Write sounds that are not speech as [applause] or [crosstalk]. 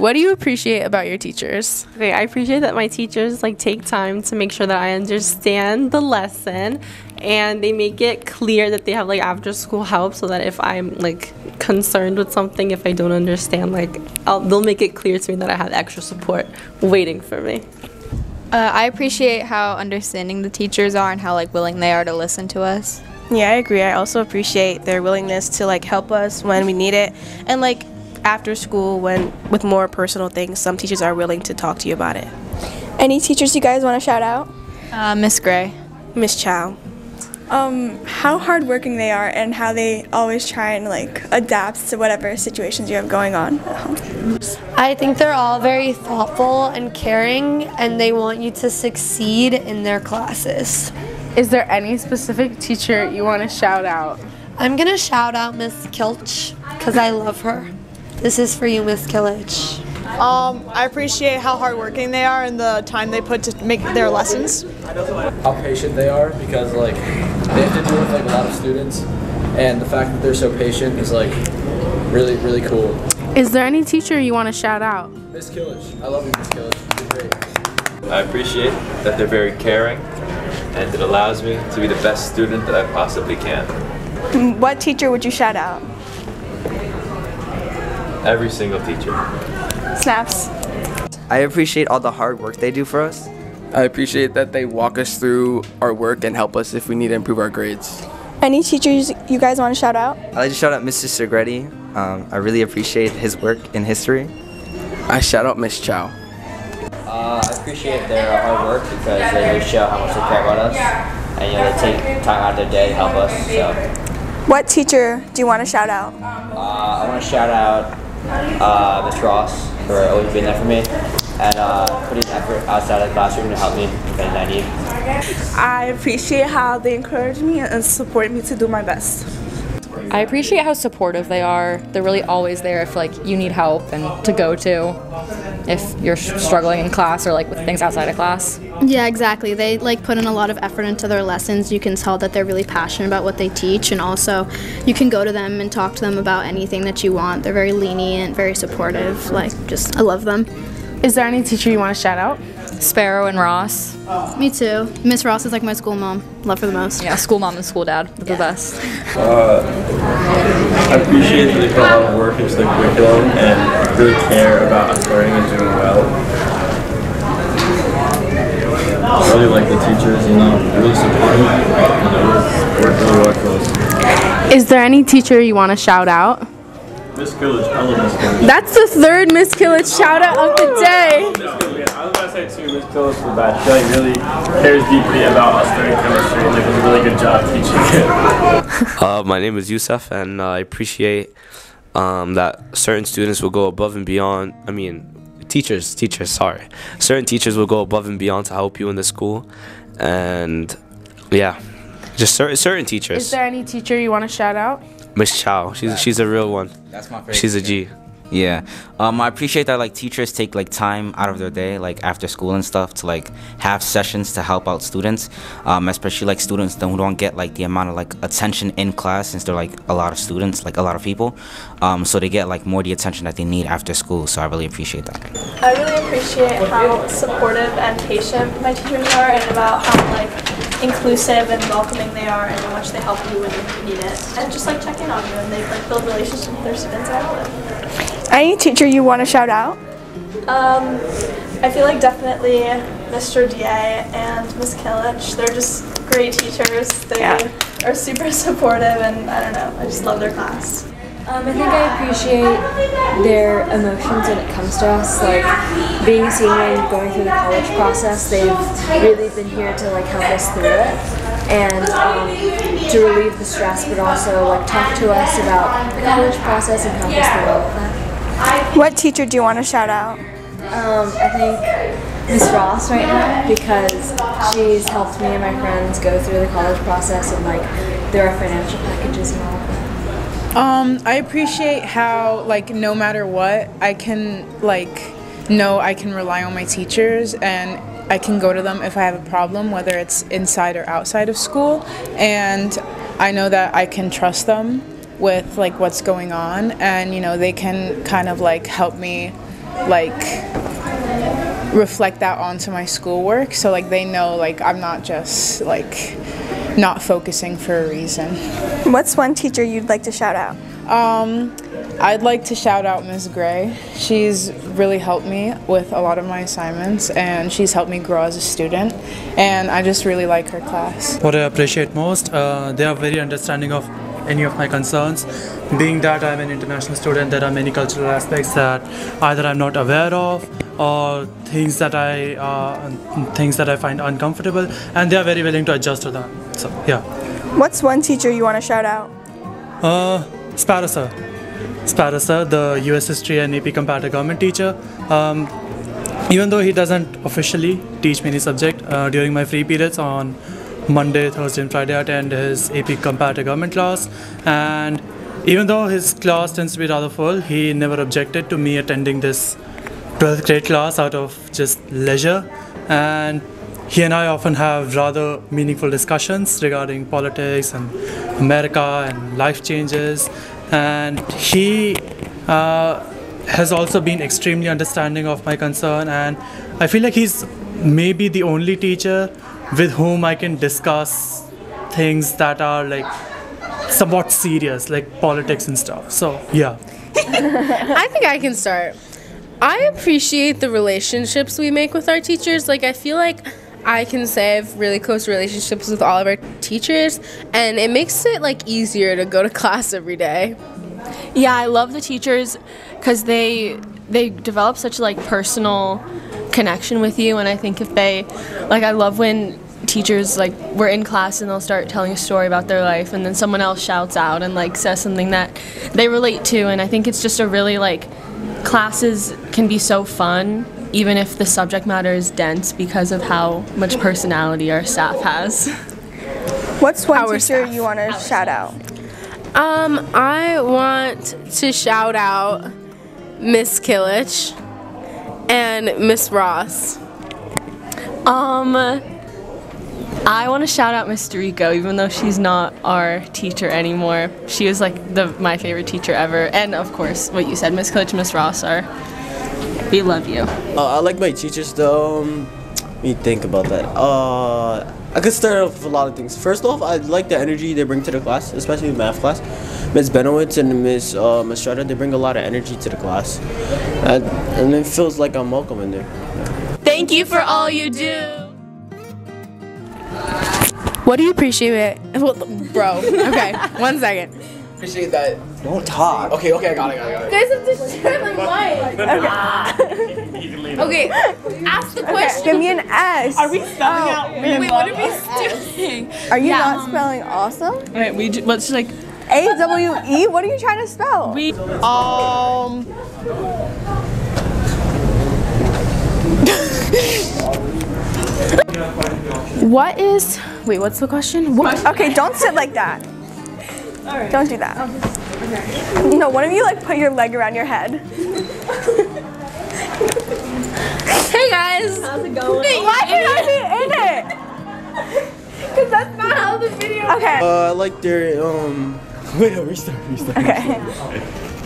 what do you appreciate about your teachers? Okay, I appreciate that my teachers like take time to make sure that I understand the lesson and they make it clear that they have like after school help so that if I'm like concerned with something if I don't understand like I'll, they'll make it clear to me that I have extra support waiting for me. Uh, I appreciate how understanding the teachers are and how like willing they are to listen to us. Yeah, I agree. I also appreciate their willingness to like help us when we need it, and like after school when with more personal things, some teachers are willing to talk to you about it. Any teachers you guys want to shout out? Uh, Miss Gray. Miss Chow. Um, how hardworking they are and how they always try and like adapt to whatever situations you have going on. I think they're all very thoughtful and caring, and they want you to succeed in their classes. Is there any specific teacher you want to shout out? I'm gonna shout out Miss Kilch because I love her. This is for you, Miss Kilch. Um, I appreciate how hardworking they are and the time they put to make their lessons. How patient they are because like they have to deal with like a lot of students, and the fact that they're so patient is like really really cool. Is there any teacher you want to shout out? Miss Killich, I love you, Miss Killich. You're great. I appreciate that they're very caring and it allows me to be the best student that I possibly can. [laughs] What teacher would you shout out? Every single teacher. Snaps. I appreciate all the hard work they do for us. I appreciate that they walk us through our work and help us if we need to improve our grades. Any teachers you guys want to shout out? I'd like to shout out Mr. Segretti. Um, I really appreciate his work in history. I shout out Miss Chow. Uh, I appreciate their hard work because they really show how much they care about us, and you know they take time out of their day to help us. So. What teacher do you want to shout out? Uh, I want to shout out uh, Miss Ross for always being there for me and uh, putting effort outside of the classroom to help me anything I need. I appreciate how they encourage me and support me to do my best. I appreciate how supportive they are. They're really always there if like you need help and to go to if you're struggling in class or like with things outside of class. Yeah, exactly. They like put in a lot of effort into their lessons. You can tell that they're really passionate about what they teach and also you can go to them and talk to them about anything that you want. They're very lenient, very supportive. Like just I love them. Is there any teacher you want to shout out? Sparrow and Ross. Me too. Miss Ross is like my school mom. Love her the most. Yeah, school mom and school dad. Yeah. the best. Uh, I appreciate that they put a lot of work into the curriculum and really care about us learning and doing well. I really like the teachers, you know, really supportive, you know, work really well close. Is there any teacher you want to shout out? Miss Killich, I love Miss Killich. That's the third Miss Killich shout out of the day. I was to say too, Miss Killich for that. She like really cares deeply about us studying chemistry and like does a really good job teaching it. [laughs] uh, my name is Yusuf and uh, I appreciate um, that certain students will go above and beyond. I mean, teachers, teachers, sorry. Certain teachers will go above and beyond to help you in the school. And yeah, just certain, certain teachers. Is there any teacher you want to shout out? Miss Chow. She's she's a real one. That's my favorite. She's a G. Yeah, um, I appreciate that like teachers take like time out of their day, like after school and stuff, to like have sessions to help out students, um, especially like students who don't get like the amount of like attention in class since they're like a lot of students, like a lot of people, um, so they get like more the attention that they need after school. So I really appreciate that. I really appreciate how supportive and patient my teachers are, and about how like inclusive and welcoming they are, and how much they help you when you need it, and just like check in on you and they like build relationships with their students. I love it. Any teacher you want to shout out? Um, I feel like definitely Mr. Da and Miss Killich. They're just great teachers. They yeah. are super [laughs] supportive, and I don't know, I just love their class. Um, I think I appreciate their emotions when it comes to us. Like being a senior and going through the college process, they've really been here to like help us through it and um, to relieve the stress, but also like talk to us about the college process and help us through all of that. What teacher do you want to shout out? Um, I think Miss Ross right now because she's helped me and my friends go through the college process and like there are financial packages and all of that. Um, I appreciate how like no matter what I can like know I can rely on my teachers and I can go to them if I have a problem, whether it's inside or outside of school, and I know that I can trust them with like what's going on and you know they can kind of like help me like reflect that onto my schoolwork so like they know like I'm not just like not focusing for a reason. What's one teacher you'd like to shout out? Um, I'd like to shout out Ms. Gray. She's really helped me with a lot of my assignments and she's helped me grow as a student and I just really like her class. What I appreciate most, uh, they are very understanding of any of my concerns. Being that I'm an international student, there are many cultural aspects that either I'm not aware of or things that I uh, things that I find uncomfortable, and they are very willing to adjust to that. So yeah. What's one teacher you want to shout out? Uh, Sparrow sir. Sparrow sir, the US history and AP comparative government teacher. Um, even though he doesn't officially teach me any subject, uh, during my free periods on Monday, Thursday, and Friday, I attend his AP comparative government class. And even though his class tends to be rather full, he never objected to me attending this 12th grade class out of just leisure. And he and I often have rather meaningful discussions regarding politics and America and life changes. And he uh, has also been extremely understanding of my concern. And I feel like he's maybe the only teacher with whom I can discuss things that are like somewhat serious, like politics and stuff. So, yeah. [laughs] I think I can start. I appreciate the relationships we make with our teachers. Like, I feel like I can say I have really close relationships with all of our teachers, and it makes it like easier to go to [laughs] class every day. Yeah, I love the teachers because they they develop such like personal connection with you, and I think if they like, I love when teachers like we're in class and they'll start telling a story about their life and then someone else shouts out and like says something that they relate to and i think it's just a really like classes can be so fun even if the subject matter is dense because of how much personality our staff has What's one teacher you want to shout out? Um, I want to shout out Miss Killich and Miss Ross. Um, I want to shout out Miss Rico, even though she's not our teacher anymore. She was like the my favorite teacher ever, and of course, what you said, Miss Coach, Miss Ross are. We love you. Uh, I like my teachers though. Um, let me think about that. Uh, I could start off with a lot of things. First off, I like the energy they bring to the class, especially math class. Ms. Benowitz and Ms. Uh, Ms. Strada, they bring a lot of energy to the class. And, and it feels like I'm welcome in there. Thank you for all you do. What do you appreciate? Well, bro, okay, [laughs] one second. Appreciate that. Don't talk. Okay, okay, I got it, got it, got it. guys have to share my mic. [laughs] Okay, ask the question. Give me an S. Are we spelling out Wait, we what are we us? doing? [laughs] Are you Yeah. not spelling awesome? Alright, we j- what's like A W E? What are you trying to spell? we Um. What is? Wait, what's the question? What? Okay, don't sit like that. Don't do that. No, one of you like put your leg around your head. Hey guys. How's it going? Why can I be in it? Because that's not how the video. Okay. Uh, I like their um. [laughs] Wait, no, restart, restart. Okay. [laughs]